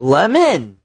Lemon.